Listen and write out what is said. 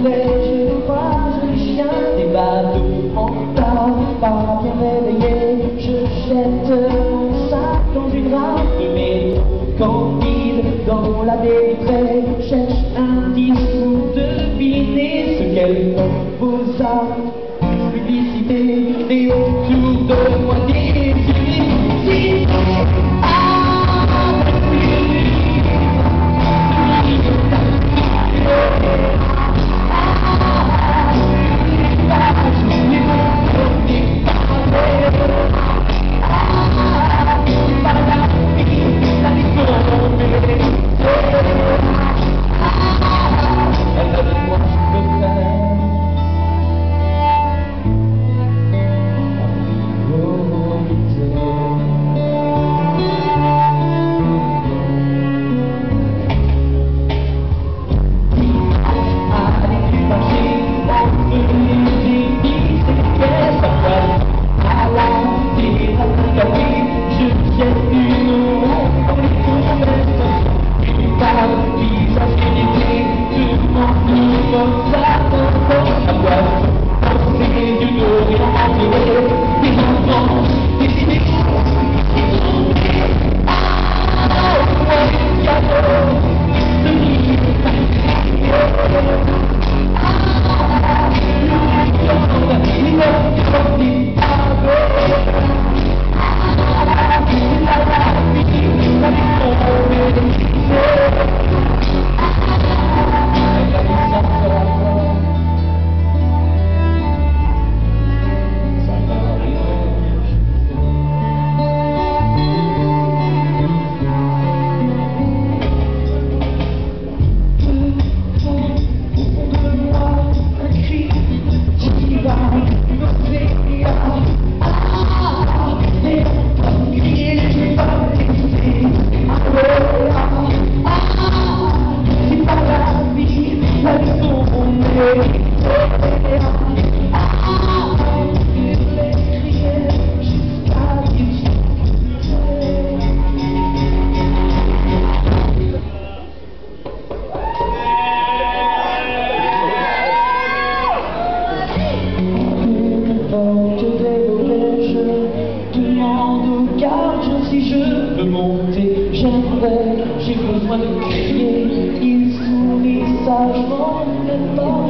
des phrases, des chiens, des bateaux en retard, pas bien réveillé. Je jette mon sac dans une rame de métro candide, dans la baie vitrée, cherche un discours deviner ce qu'elle proposa. Publicité, et si je veux monter, j'aimerais, j'ai besoin de crier, il sourit sagement, mais pas